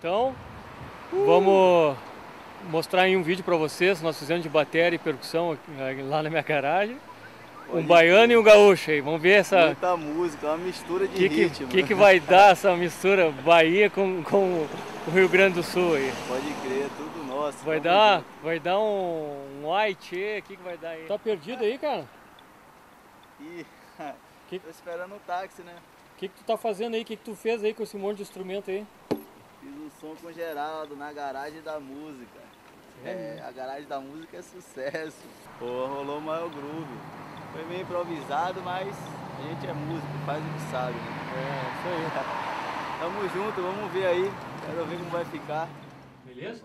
Então, vamos mostrar em um vídeo para vocês, nós fizemos de bateria e percussão aqui- lá na minha garagem. Um baiano e um gaúcho aí, vamos ver essa... Muita música, uma mistura de O que, ritmo. que, que vai dar essa mistura Bahia com, com o Rio Grande do Sul aí? Pode crer, tudo nosso. Vai dar, junto. vai dar um, um white, o que, que vai dar aí? Tá perdido aí, cara? Ih, Que- Tô esperando o táxi, né? O que, que tu tá fazendo aí? O que, que tu fez aí com esse monte de instrumento aí? Som com Geraldo na garagem da música. É, a garagem da música é sucesso. Pô, rolou o maior groove. Foi meio improvisado, mas a gente é músico, faz o que sabe, né? É, isso aí. Tamo junto, vamos ver aí. Quero ver como vai ficar. Beleza?